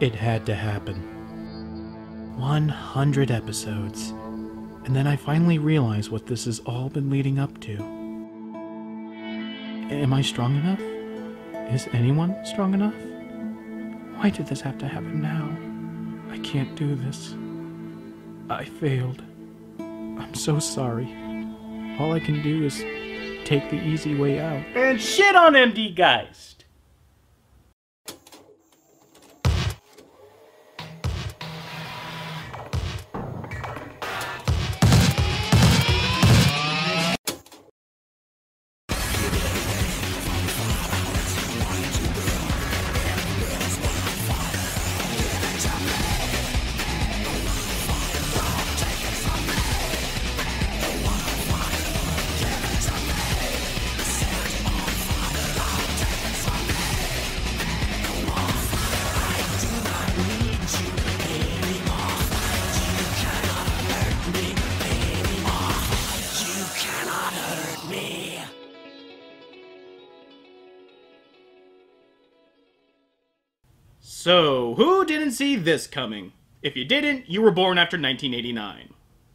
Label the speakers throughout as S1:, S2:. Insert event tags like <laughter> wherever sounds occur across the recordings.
S1: It had to happen. 100 episodes. And then I finally realized what this has all been leading up to. Am I strong enough? Is anyone strong enough? Why did this have to happen now? I can't do this. I failed. I'm so sorry. All I can do is take the easy way out.
S2: And shit on MD Geist. So, who didn't see this coming? If you didn't, you were born after 1989.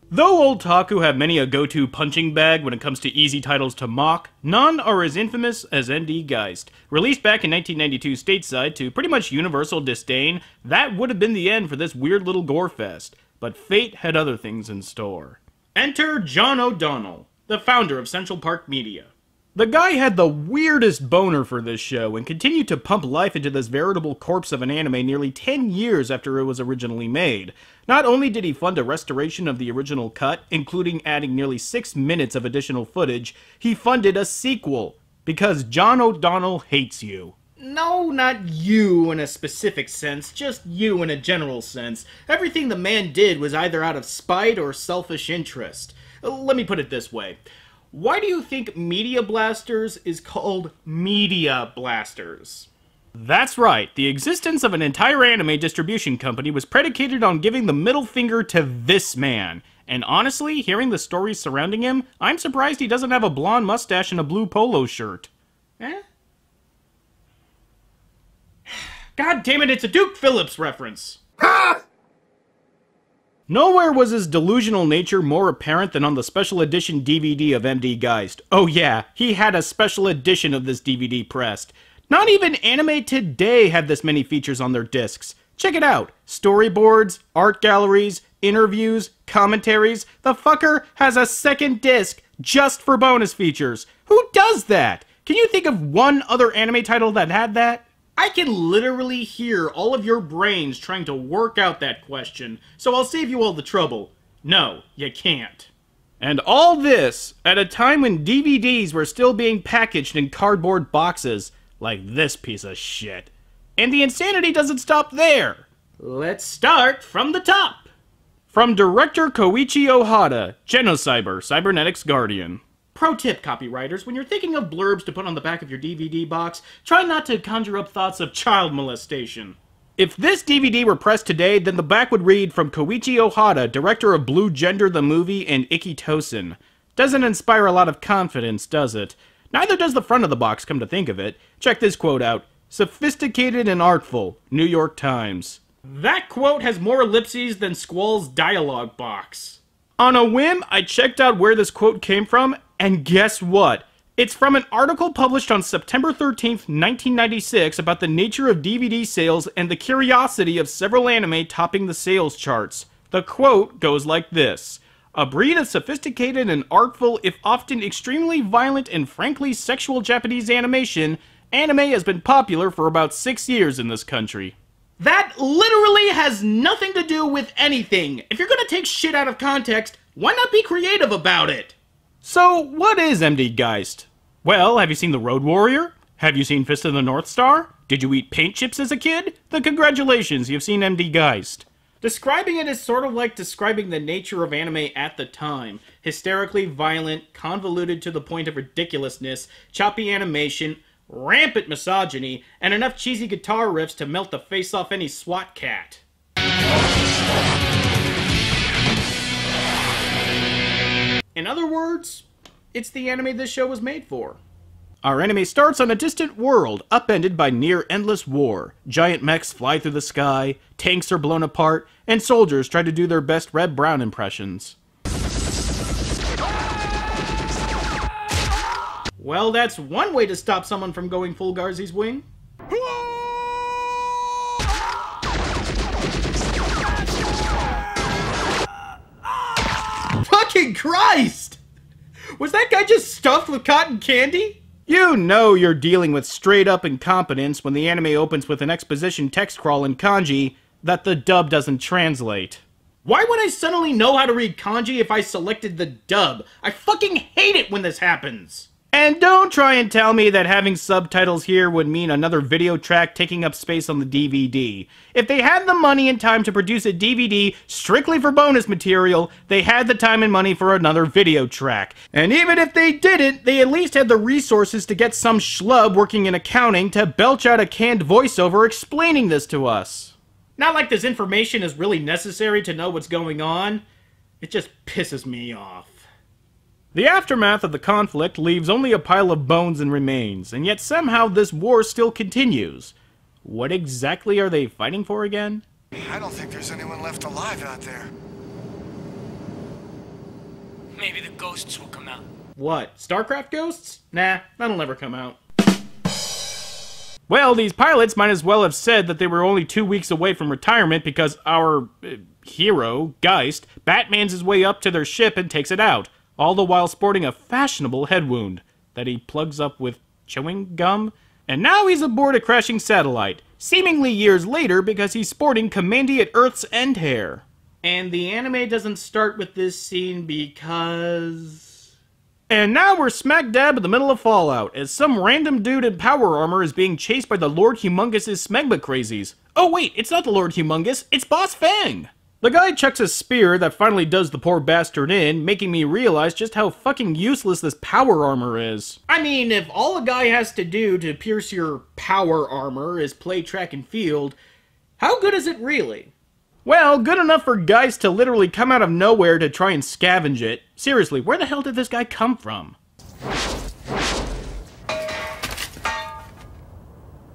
S2: Though otaku have many a go-to punching bag when it comes to easy titles to mock, none are as infamous as MD Geist. Released back in 1992 stateside to pretty much universal disdain, that would have been the end for this weird little gore fest. But fate had other things in store. Enter John O'Donnell, the founder of Central Park Media. The guy had the weirdest boner for this show and continued to pump life into this veritable corpse of an anime nearly 10 years after it was originally made. Not only did he fund a restoration of the original cut, including adding nearly 6 minutes of additional footage, he funded a sequel. Because John O'Donnell hates you. No, not you in a specific sense, just you in a general sense. Everything the man did was either out of spite or selfish interest. Let me put it this way. Why do you think Media Blasters is called Media Blasters? That's right, the existence of an entire anime distribution company was predicated on giving the middle finger to this man. And honestly, hearing the stories surrounding him, I'm surprised he doesn't have a blonde mustache and a blue polo shirt. Eh? <sighs> God damn it, it's a Duke Phillips reference! Nowhere was his delusional nature more apparent than on the special edition DVD of MD Geist. Oh yeah, he had a special edition of this DVD pressed. Not even Anime Today had this many features on their discs. Check it out. Storyboards, art galleries, interviews, commentaries. The fucker has a second disc just for bonus features. Who does that? Can you think of one other anime title that had that? I can literally hear all of your brains trying to work out that question, so I'll save you all the trouble. No, you can't. And all this at a time when DVDs were still being packaged in cardboard boxes, like this piece of shit. And the insanity doesn't stop there. Let's start from the top. From director Koichi Ohata, Genocyber, Cybernetics Guardian. Pro tip, copywriters, when you're thinking of blurbs to put on the back of your DVD box, try not to conjure up thoughts of child molestation. If this DVD were pressed today, then the back would read from Koichi Ohata, director of Blue Gender the Movie and Ikki Tousen. Doesn't inspire a lot of confidence, does it? Neither does the front of the box, come to think of it. Check this quote out. Sophisticated and artful, New York Times. That quote has more ellipses than Squall's dialogue box. On a whim, I checked out where this quote came from, and guess what? It's from an article published on September 13th, 1996 about the nature of DVD sales and the curiosity of several anime topping the sales charts. The quote goes like this. A breed of sophisticated and artful, if often extremely violent and frankly sexual Japanese animation, anime has been popular for about six years in this country. That literally has nothing to do with anything. If you're gonna take shit out of context, why not be creative about it? So, what is MD Geist? Well, have you seen The Road Warrior? Have you seen Fist of the North Star? Did you eat paint chips as a kid? Then congratulations, you've seen MD Geist. Describing it is sort of like describing the nature of anime at the time. Hysterically violent, convoluted to the point of ridiculousness, choppy animation, rampant misogyny, and enough cheesy guitar riffs to melt the face off any SWAT cat. In other words, it's the anime this show was made for. Our anime starts on a distant world, upended by near endless war. Giant mechs fly through the sky, tanks are blown apart, and soldiers try to do their best Reb Brown impressions. Well, that's one way to stop someone from going full Garzey's wing. Christ! Was that guy just stuffed with cotton candy? You know you're dealing with straight up incompetence when the anime opens with an exposition text crawl in kanji that the dub doesn't translate. Why would I suddenly know how to read kanji if I selected the dub? I fucking hate it when this happens! And don't try and tell me that having subtitles here would mean another video track taking up space on the DVD. If they had the money and time to produce a DVD strictly for bonus material, they had the time and money for another video track. And even if they didn't, they at least had the resources to get some schlub working in accounting to belch out a canned voiceover explaining this to us. Not like this information is really necessary to know what's going on. It just pisses me off. The aftermath of the conflict leaves only a pile of bones and remains, and yet somehow this war still continues. What exactly are they fighting for again?
S3: I don't think there's anyone left alive out there.
S4: Maybe the ghosts will come out.
S2: What, StarCraft ghosts? Nah, that'll never come out. Well, these pilots might as well have said that they were only two weeks away from retirement because our uh, hero, Geist, Batman's his way up to their ship and takes it out all the while sporting a fashionable head wound that he plugs up with chewing gum. And now he's aboard a crashing satellite, seemingly years later because he's sporting Commandiate Earth's end hair. And the anime doesn't start with this scene because. And now we're smack dab in the middle of Fallout, as some random dude in power armor is being chased by the Lord Humungus's smegma crazies. Oh wait, it's not the Lord Humungus, it's Boss Fang! The guy chucks a spear that finally does the poor bastard in, making me realize just how fucking useless this power armor is. I mean, if all a guy has to do to pierce your power armor is play track and field, how good is it really? Well, good enough for guys to literally come out of nowhere to try and scavenge it. Seriously, where the hell did this guy come from?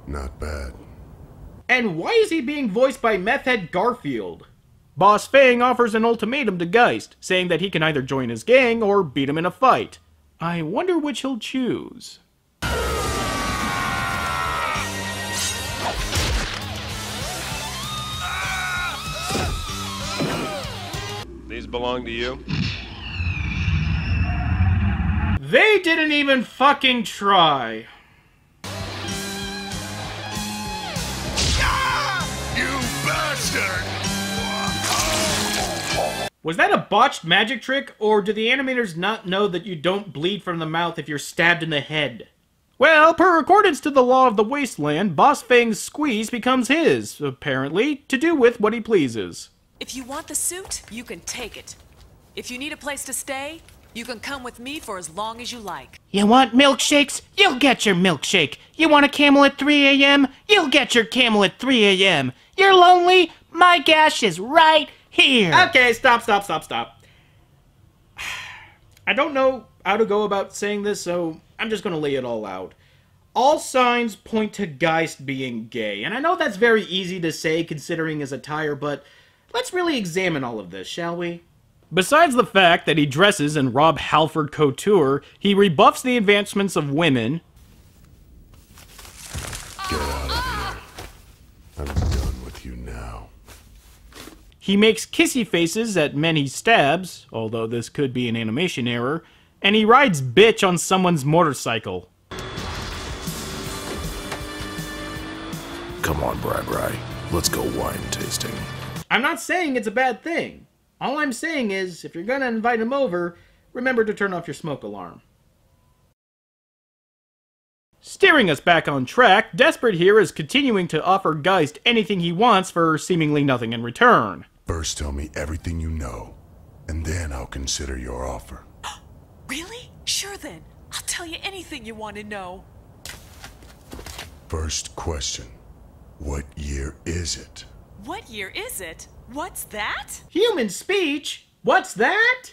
S3: Not bad.
S2: And why is he being voiced by Methhead Garfield? Boss Fang offers an ultimatum to Geist, saying that he can either join his gang or beat him in a fight. I wonder which he'll choose.
S5: These belong to you?
S2: They didn't even fucking try.
S3: You bastard!
S2: Was that a botched magic trick, or do the animators not know that you don't bleed from the mouth if you're stabbed in the head? Well, per accordance to the law of the wasteland, Boss Fang's squeeze becomes his, apparently, to do with what he pleases.
S6: If you want the suit, you can take it. If you need a place to stay, you can come with me for as long as you like.
S7: You want milkshakes? You'll get your milkshake. You want a camel at 3 a.m.? You'll get your camel at 3 a.m. You're lonely? My gash is right here.
S2: Okay, stop, stop, stop, stop. <sighs> I don't know how to go about saying this, so I'm just gonna lay it all out. All signs point to Geist being gay, and I know that's very easy to say considering his attire, but let's really examine all of this, shall we? Besides the fact that he dresses in Rob Halford couture, he rebuffs the advancements of women, He makes kissy faces at men he stabs, although this could be an animation error, and he rides bitch on someone's motorcycle.
S8: Come on, Brad Rye. Let's go wine tasting.
S2: I'm not saying it's a bad thing. All I'm saying is, if you're gonna invite him over, remember to turn off your smoke alarm. Steering us back on track, Desperate here is continuing to offer Geist anything he wants for seemingly nothing in return.
S3: First, tell me everything you know, and then I'll consider your offer. <gasps>
S6: Really? Sure then. I'll tell you anything you want to know.
S3: First question What year is it?
S6: What year is it? What's that?
S2: Human speech? What's that?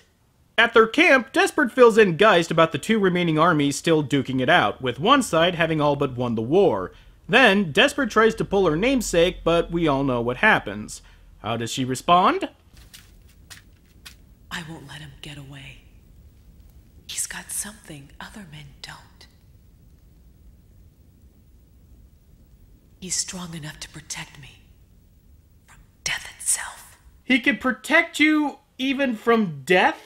S2: At their camp, Desperate fills in Geist about the two remaining armies still duking it out, with one side having all but won the war. Then, Desperate tries to pull her namesake, but we all know what happens. How does she respond?
S6: I won't let him get away. He's got something other men don't. He's strong enough to protect me from death itself.
S2: He can protect you even from death?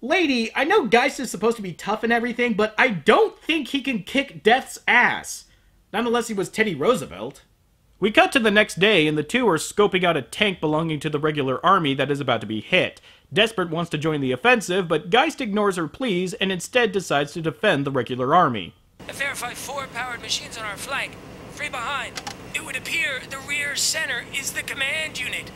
S2: Lady, I know Geist is supposed to be tough and everything, but I don't think he can kick Death's ass. Not unless he was Teddy Roosevelt. We cut to the next day, and the two are scoping out a tank belonging to the regular army that is about to be hit. Desperate wants to join the offensive, but Geist ignores her pleas and instead decides to defend the regular army.
S4: I verified four powered machines on our flank. Three behind. It would appear the rear center is the command unit.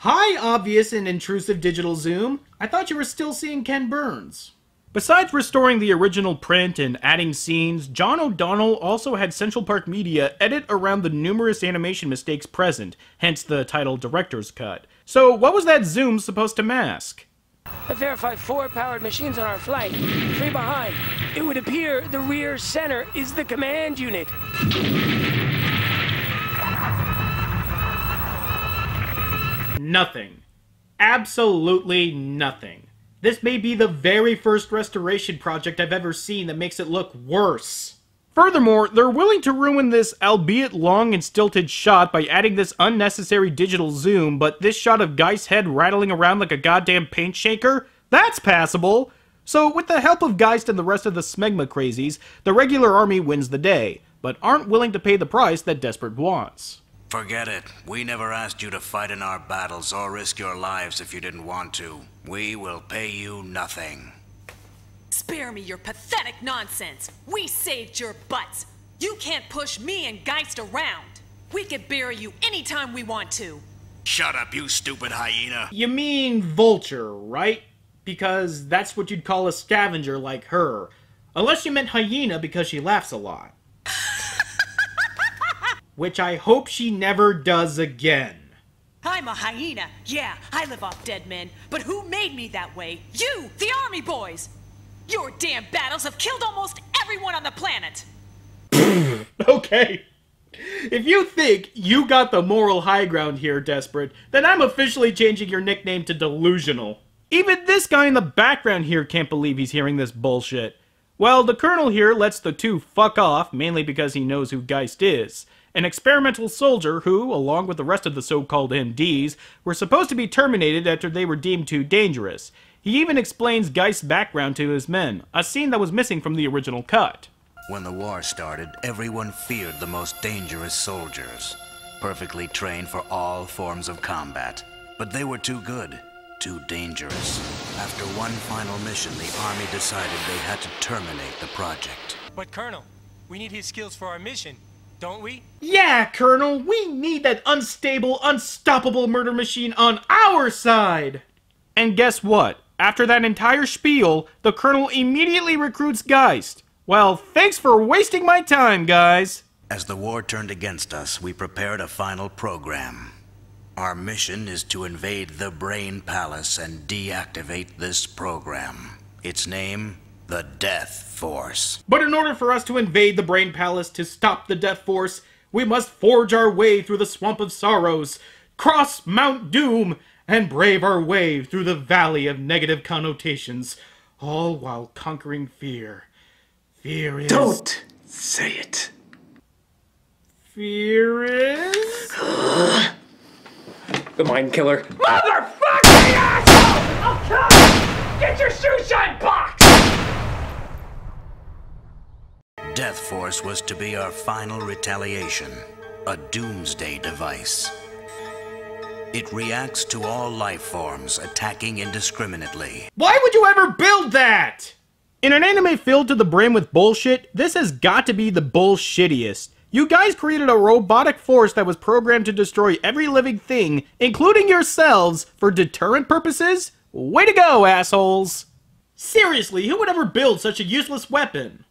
S2: Hi, obvious and intrusive digital zoom. I thought you were still seeing Ken Burns. Besides restoring the original print and adding scenes, John O'Donnell also had Central Park Media edit around the numerous animation mistakes present, hence the title Director's Cut. So, what was that zoom supposed to mask?
S4: I verified four powered machines on our flight, Three behind. It would appear the rear center is the command unit.
S2: Nothing. Absolutely nothing. This may be the very first restoration project I've ever seen that makes it look worse. Furthermore, they're willing to ruin this albeit long and stilted shot by adding this unnecessary digital zoom, but this shot of Geist's head rattling around like a goddamn paint shaker? That's passable! So, with the help of Geist and the rest of the Smegma crazies, the regular army wins the day, but aren't willing to pay the price that Desperate wants.
S9: Forget it. We never asked you to fight in our battles or risk your lives if you didn't want to. We will pay you nothing.
S6: Spare me your pathetic nonsense. We saved your butts. You can't push me and Geist around. We can bury you anytime we want to.
S9: Shut up, you stupid hyena.
S2: You mean vulture, right? Because that's what you'd call a scavenger like her. Unless you meant hyena because she laughs a lot. <laughs> Which I hope she never does again.
S6: I'm a hyena. Yeah, I live off dead men. But who made me that way? You, the army boys! Your damn battles have killed almost everyone on the planet! <laughs>
S2: Okay. If you think you got the moral high ground here, Desperate, then I'm officially changing your nickname to Delusional. Even this guy in the background here can't believe he's hearing this bullshit. Well, the Colonel here lets the two fuck off, mainly because he knows who Geist is. An experimental soldier who, along with the rest of the so-called MDs, were supposed to be terminated after they were deemed too dangerous. He even explains Geist's background to his men, a scene that was missing from the original cut.
S9: When the war started, everyone feared the most dangerous soldiers, perfectly trained for all forms of combat. But they were too good, too dangerous. After one final mission, the Army decided they had to terminate the project.
S4: But, Colonel, we need his skills for our mission, don't we?
S2: Yeah, Colonel, we need that unstable, unstoppable murder machine on our side! And guess what? After that entire spiel, the Colonel immediately recruits Geist. Well, thanks for wasting my time, guys!
S9: As the war turned against us, we prepared a final program. Our mission is to invade the Brain Palace and deactivate this program. Its name, the Death Force.
S2: But in order for us to invade the Brain Palace to stop the Death Force, we must forge our way through the Swamp of Sorrows, cross Mount Doom, and brave our way through the Valley of Negative Connotations, all while conquering fear. Fear is.
S10: Don't say it.
S2: Fear is.
S10: The mind killer. Motherfucker! asshole! I'll kill you! Get your shoe shine box!
S9: Death Force was to be our final retaliation, a doomsday device. It reacts to all life forms, attacking indiscriminately.
S2: Why would you ever build that? In an anime filled to the brim with bullshit, this has got to be the bullshittiest. You guys created a robotic force that was programmed to destroy every living thing, including yourselves, for deterrent purposes? Way to go, assholes! Seriously, who would ever build such a useless weapon?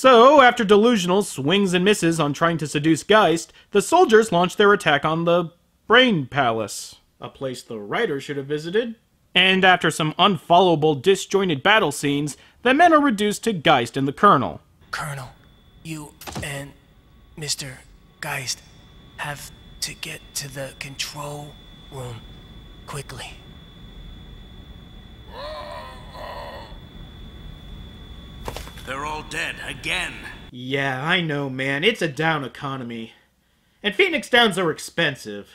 S2: So, after Delusional swings and misses on trying to seduce Geist, the soldiers launch their attack on the Brain Palace, a place the writer should have visited. And after some unfollowable, disjointed battle scenes, the men are reduced to Geist and the Colonel.
S4: Colonel, you and Mr. Geist have to get to the control room quickly.
S9: They're all dead again.
S2: Yeah, I know, man. It's a down economy. And Phoenix Downs are expensive.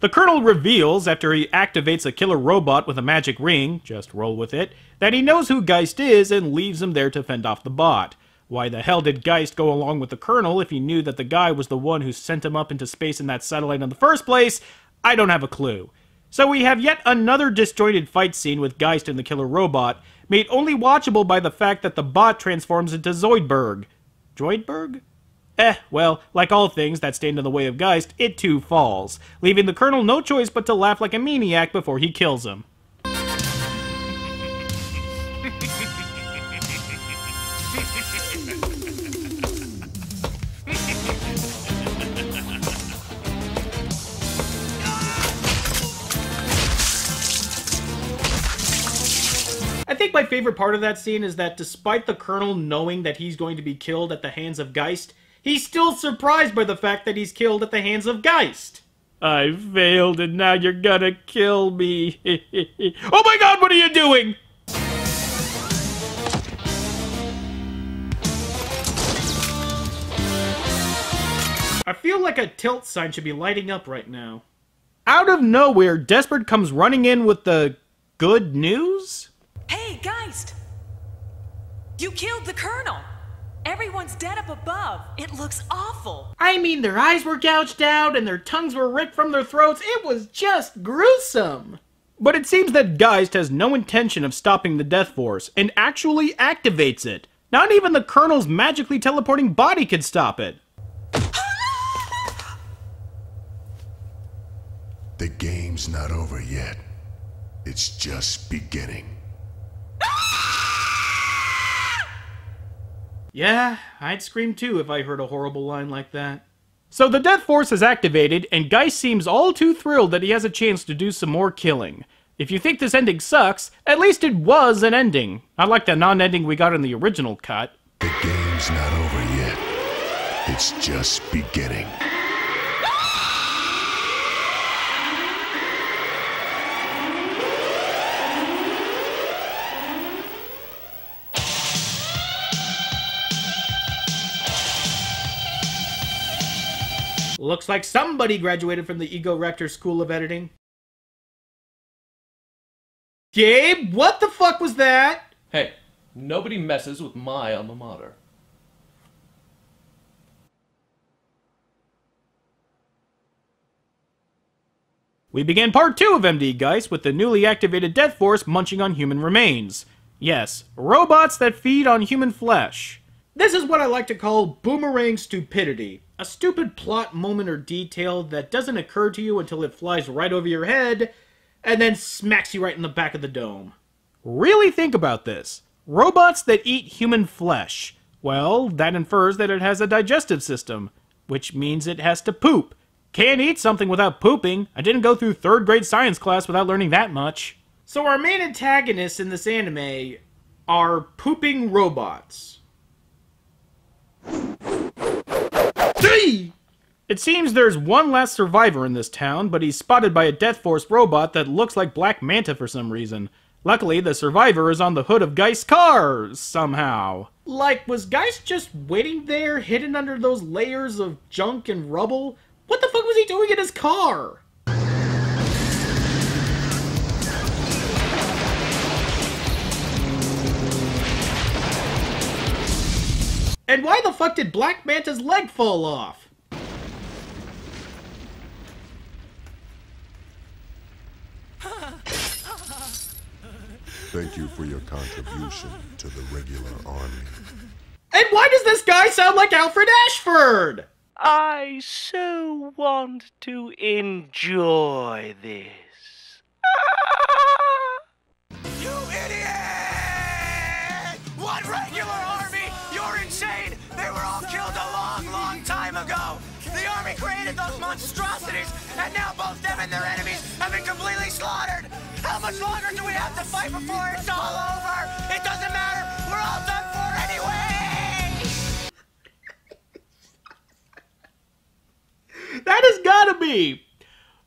S2: The Colonel reveals, after he activates a killer robot with a magic ring, just roll with it, that he knows who Geist is and leaves him there to fend off the bot. Why the hell did Geist go along with the Colonel if he knew that the guy was the one who sent him up into space in that satellite in the first place? I don't have a clue. So we have yet another disjointed fight scene with Geist and the killer robot, made only watchable by the fact that the bot transforms into Zoidberg. Droidberg? Eh, well, like all things that stand in the way of Geist, it too falls, leaving the Colonel no choice but to laugh like a maniac before he kills him. Favorite part of that scene is that despite the Colonel knowing that he's going to be killed at the hands of Geist, he's still surprised by the fact that he's killed at the hands of Geist. I failed and now you're gonna kill me. <laughs> oh my god, what are you doing? I feel like a tilt sign should be lighting up right now. Out of nowhere, Desperate comes running in with the good news?
S6: Hey, Geist! You killed the Colonel! Everyone's dead up above. It looks awful.
S2: I mean, their eyes were gouged out and their tongues were ripped from their throats. It was just gruesome. But it seems that Geist has no intention of stopping the Death Force and actually activates it. Not even the Colonel's magically teleporting body could stop it.
S3: The game's not over yet. It's just beginning.
S2: Yeah, I'd scream too if I heard a horrible line like that. So the Death Force is activated, and Geist seems all too thrilled that he has a chance to do some more killing. If you think this ending sucks, at least it was an ending. Not like the non-ending we got in the original cut.
S3: The game's not over yet. It's just beginning.
S2: Looks like somebody graduated from the Ego Rector School of Editing. Gabe, what the fuck was that?
S11: Hey, nobody messes with my alma mater.
S2: We begin part two of MD Geist with the newly activated Death Force munching on human remains. Yes, robots that feed on human flesh. This is what I like to call boomerang stupidity. A stupid plot moment or detail that doesn't occur to you until it flies right over your head and then smacks you right in the back of the dome. Really think about this. Robots that eat human flesh. Well, that infers that it has a digestive system, which means it has to poop. Can't eat something without pooping. I didn't go through third grade science class without learning that much. So our main antagonists in this anime are pooping robots. It seems there's one last survivor in this town, but he's spotted by a Death Force robot that looks like Black Manta for some reason. Luckily, the survivor is on the hood of Geist's car, somehow. Like, was Geist just waiting there, hidden under those layers of junk and rubble? What the fuck was he doing in his car? And why the fuck did Black Manta's leg fall off?
S3: Thank you for your contribution to the regular army.
S2: And why does this guy sound like Alfred Ashford?
S12: I so want to enjoy this.
S13: Monstrosities, and now both them and their enemies have been completely slaughtered. How much longer do we have to fight before it's all over? It doesn't matter. We're all done for anyway.
S2: That has gotta be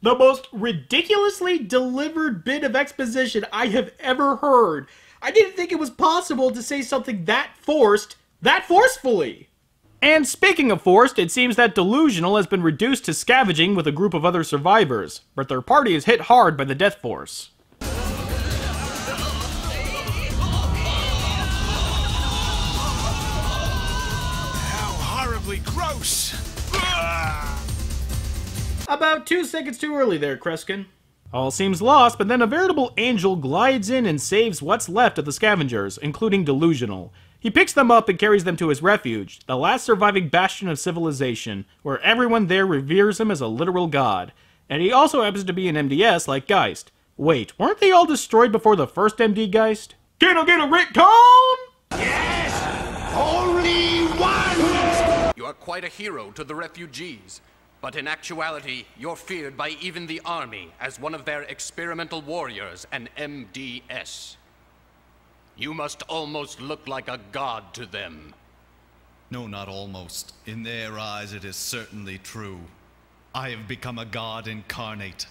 S2: the most ridiculously delivered bit of exposition I have ever heard. I didn't think it was possible to say something that forced, that forcefully. And speaking of forced, it seems that Delusional has been reduced to scavenging with a group of other survivors, but their party is hit hard by the Death Force.
S14: How horribly gross! Ah.
S2: About two seconds too early there, Kreskin. All seems lost, but then a veritable angel glides in and saves what's left of the scavengers, including Delusional. He picks them up and carries them to his refuge, the last surviving bastion of civilization, where everyone there reveres him as a literal god. And he also happens to be an MDS like Geist. Wait, weren't they all destroyed before the first MD Geist? Can I get a retcon?
S15: Only one!
S16: You are quite a hero to the refugees. But in actuality, you're feared by even the army as one of their experimental warriors, an MDS. You must almost look like a god to them.
S17: No, not almost. In their eyes, it is certainly true. I have become a god incarnate.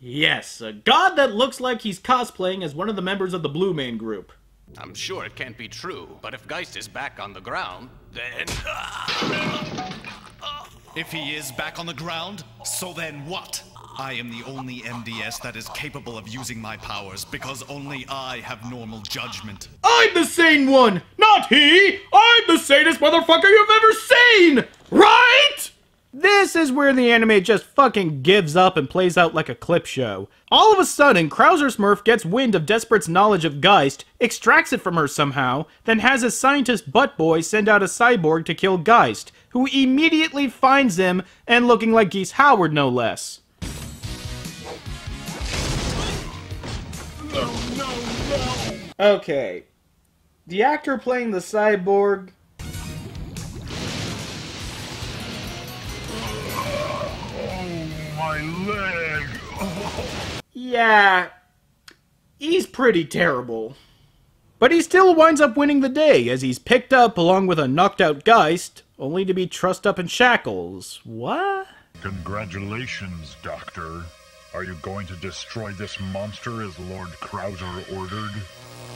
S2: Yes, a god that looks like he's cosplaying as one of the members of the Blue Man Group.
S16: I'm sure it can't be true, but if Geist is back on the ground, then.
S17: If he is back on the ground, so then what? I am the only MDS that is capable of using my powers because only I have normal judgment.
S2: I'm the sane one, not he! I'm the sanest motherfucker you've ever seen! Right? This is where the anime just fucking gives up and plays out like a clip show. All of a sudden, Krauser Smurf gets wind of Desperate's knowledge of Geist, extracts it from her somehow, then has a scientist butt boy send out a cyborg to kill Geist, who immediately finds him and looking like Geese Howard no less. Okay. The actor playing the cyborg
S15: My leg!
S2: Yeah, he's pretty terrible. But he still winds up winning the day, as he's picked up along with a knocked out Geist, only to be trussed up in shackles. What?
S3: Congratulations, Doctor. Are you going to destroy this monster as Lord Krauser ordered?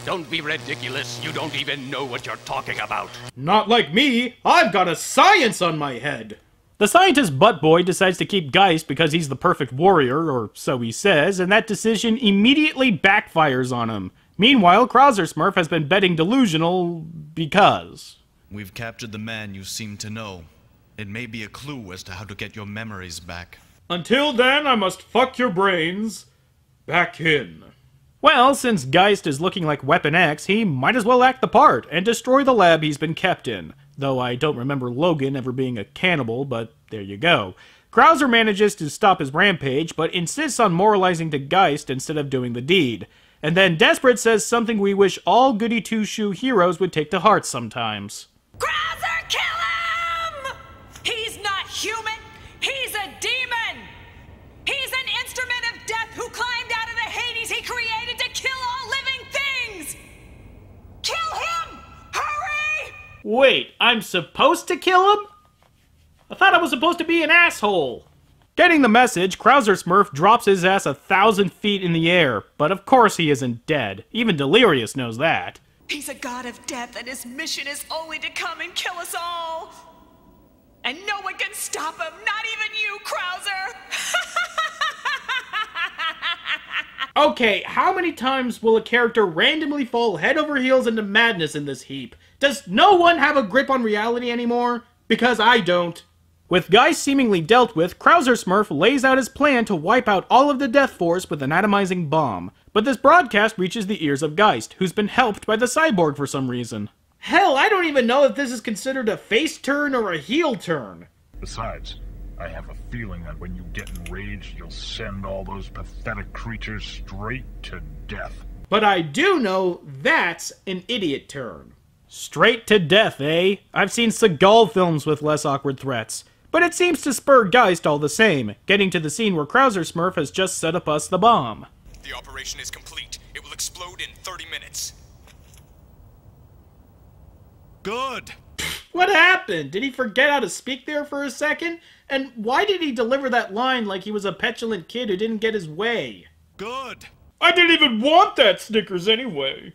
S16: Don't be ridiculous. You don't even know what you're talking about.
S2: Not like me! I've got a science on my head! The scientist butt boy decides to keep Geist because he's the perfect warrior, or so he says, and that decision immediately backfires on him. Meanwhile, Krauser Smurf has been betting delusional because.
S17: We've captured the man you seem to know. It may be a clue as to how to get your memories back.
S2: Until then, I must fuck your brains back in. Well, since Geist is looking like Weapon X, he might as well act the part and destroy the lab he's been kept in. Though I don't remember Logan ever being a cannibal, but there you go. Krauser manages to stop his rampage, but insists on moralizing to Geist instead of doing the deed. And then Desperate says something we wish all goody two shoe heroes would take to heart sometimes.
S6: Krauser, kill
S2: Wait, I'm supposed to kill him? I thought I was supposed to be an asshole. Getting the message, Krauser Smurf drops his ass a thousand feet in the air, but of course he isn't dead. Even Delirious knows that.
S6: He's a god of death, and his mission is only to come and kill us all! And no one can stop him, not even you, Krauser! <laughs>
S2: Okay, how many times will a character randomly fall head over heels into madness in this heap? Does no one have a grip on reality anymore? Because I don't. With Geist seemingly dealt with, Krauser Smurf lays out his plan to wipe out all of the Death Force with an atomizing bomb. But this broadcast reaches the ears of Geist, who's been helped by the cyborg for some reason. Hell, I don't even know if this is considered a face turn or a heel turn.
S3: Besides, I have a feeling that when you get enraged, you'll send all those pathetic creatures straight to death.
S2: But I do know that's an idiot turn. Straight to death, eh? I've seen Seagal films with less awkward threats. But it seems to spur Geist all the same, getting to the scene where Krauser Smurf has just set up us the bomb.
S18: The operation is complete. It will explode in 30 minutes.
S17: Good.
S2: What happened? Did he forget how to speak there for a second? And why did he deliver that line like he was a petulant kid who didn't get his way?
S17: Good.
S2: I didn't even want that Snickers anyway.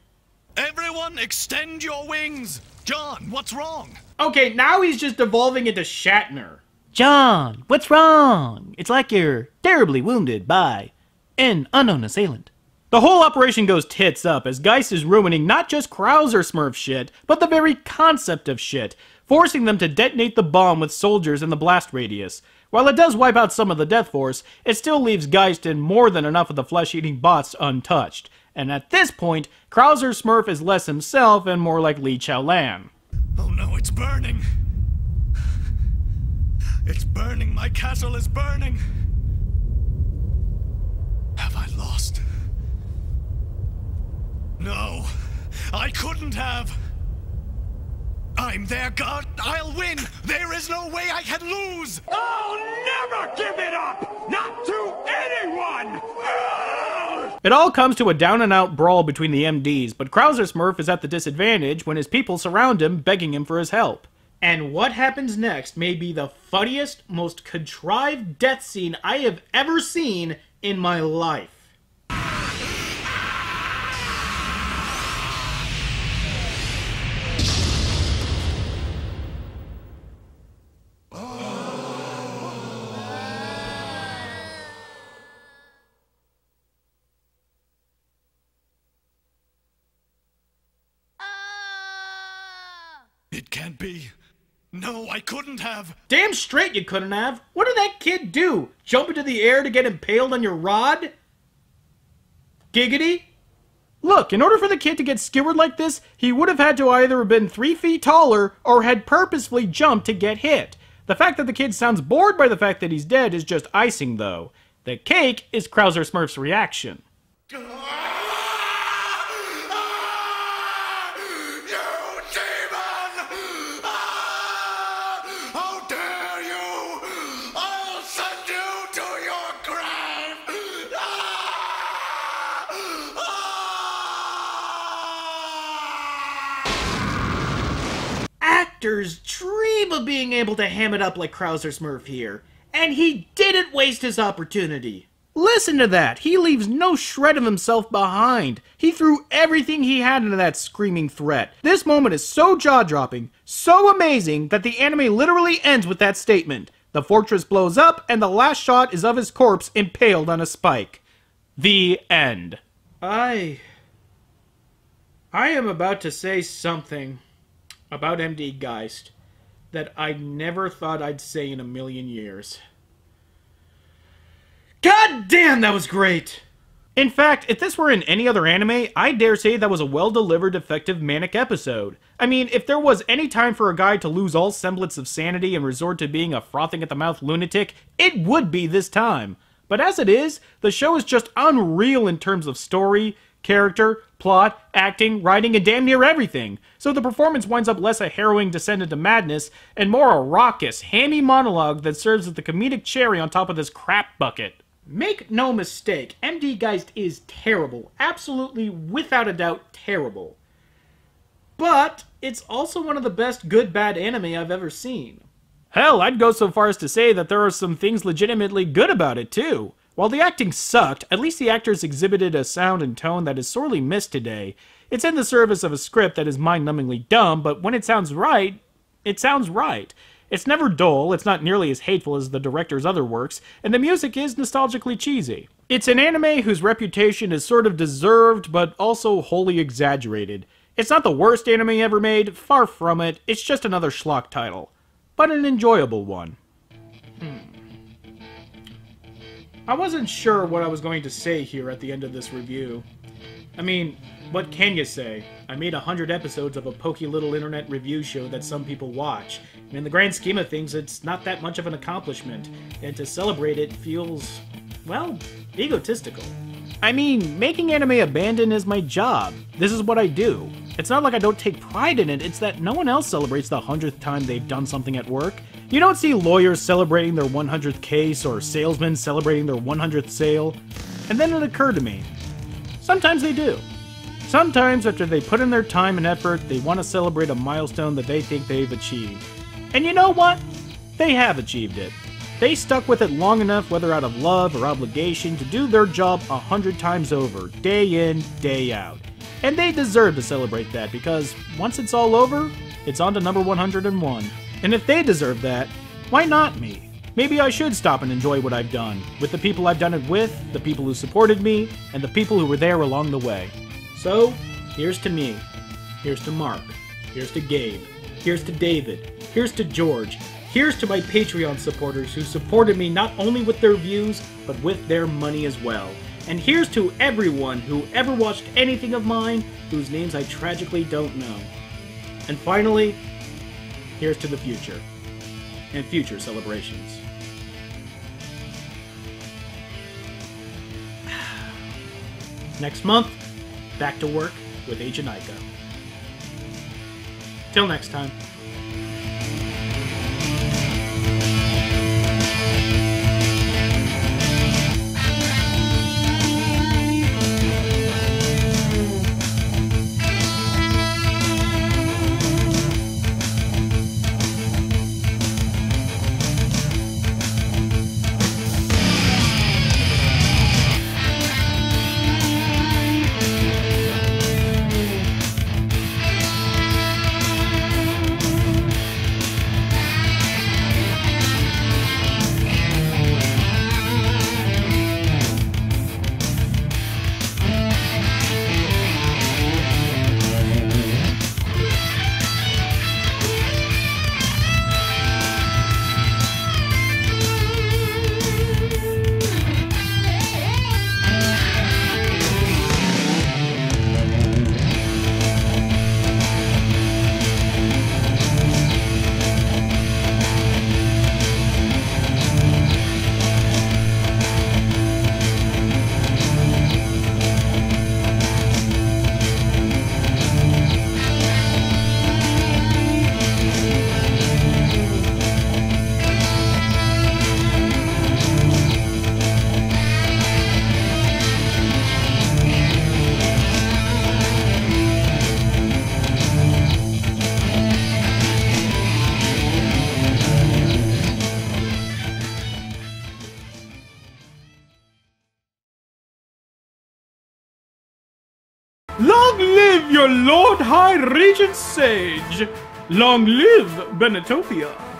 S17: Everyone, extend your wings! John, what's wrong?
S2: Okay, now he's just evolving into Shatner.
S7: John, what's wrong? It's like you're terribly wounded by an unknown assailant.
S2: The whole operation goes tits up as Geist is ruining not just Krauser Smurf shit, but the very concept of shit, forcing them to detonate the bomb with soldiers in the blast radius. While it does wipe out some of the Death Force, it still leaves Geist and more than enough of the flesh-eating bots untouched. And at this point, Krauser Smurf is less himself and more like Li Chao Lan.
S17: Oh no, it's burning! It's burning! My castle is burning! Have I lost? No, I couldn't have! I'm their god! I'll win! There is no way I can lose!
S10: I'll never give it up! Not to anyone!
S2: It all comes to a down and out brawl between the MDs, but Krauser Smurf is at the disadvantage when his people surround him, begging him for his help. And what happens next may be the funniest, most contrived death scene I have ever seen in my life.
S17: Be. No, I couldn't have.
S2: Damn straight you couldn't have. What did that kid do? Jump into the air to get impaled on your rod? Giggity? Look, in order for the kid to get skewered like this, he would have had to either have been three feet taller or had purposefully jumped to get hit. The fact that the kid sounds bored by the fact that he's dead is just icing, though. The cake is Krauser Smurf's reaction.
S15: Ah!
S2: Actors dream of being able to ham it up like Krauser Smurf here, and he didn't waste his opportunity. Listen to that! He leaves no shred of himself behind. He threw everything he had into that screaming threat. This moment is so jaw-dropping, so amazing, that the anime literally ends with that statement. The fortress blows up, and the last shot is of his corpse impaled on a spike. The end. I... I am about to say something about MD Geist that I never thought I'd say in a million years. God damn, that was great! In fact, if this were in any other anime, I dare say that was a well-delivered, effective manic episode. I mean, if there was any time for a guy to lose all semblance of sanity and resort to being a frothing-at-the-mouth lunatic, it would be this time. But as it is, the show is just unreal in terms of story, character, plot, acting, writing, and damn near everything. So the performance winds up less a harrowing descent into madness and more a raucous, hammy monologue that serves as the comedic cherry on top of this crap bucket. Make no mistake, MD Geist is terrible. Absolutely, without a doubt, terrible. But it's also one of the best good bad anime I've ever seen. Hell, I'd go so far as to say that there are some things legitimately good about it, too. While the acting sucked, at least the actors exhibited a sound and tone that is sorely missed today. It's in the service of a script that is mind numbingly dumb, but when it sounds right, it sounds right. It's never dull, it's not nearly as hateful as the director's other works, and the music is nostalgically cheesy. It's an anime whose reputation is sort of deserved, but also wholly exaggerated. It's not the worst anime ever made, far from it, it's just another schlock title. But an enjoyable one. Hmm. I wasn't sure what I was going to say here at the end of this review. I mean, what can you say? I made a hundred episodes of a pokey little internet review show that some people watch. And in the grand scheme of things, it's not that much of an accomplishment. And to celebrate it feels, well, egotistical. I mean, making anime abandon is my job. This is what I do. It's not like I don't take pride in it, it's that no one else celebrates the 100th time they've done something at work. You don't see lawyers celebrating their 100th case or salesmen celebrating their 100th sale. And then it occurred to me sometimes they do. Sometimes, after they put in their time and effort, they want to celebrate a milestone that they think they've achieved. And you know what? They have achieved it. They stuck with it long enough, whether out of love or obligation, to do their job a hundred times over, day in, day out. And they deserve to celebrate that because once it's all over, it's on to number 101. And if they deserve that, why not me? Maybe I should stop and enjoy what I've done, with the people I've done it with, the people who supported me, and the people who were there along the way. So, here's to me. Here's to Mark. Here's to Gabe. Here's to David. Here's to George. Here's to my Patreon supporters who supported me not only with their views, but with their money as well. And here's to everyone who ever watched anything of mine whose names I tragically don't know. And finally, here's to the future and future celebrations. <sighs> Next month, back to work with Agent Aika. Till next time.
S1: High Regent Sage! Long live Benetopia!